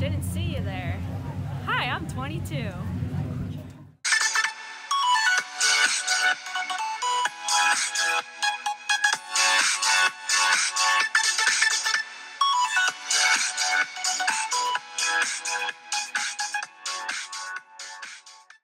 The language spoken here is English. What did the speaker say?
Didn't see you there. Hi, I'm 22.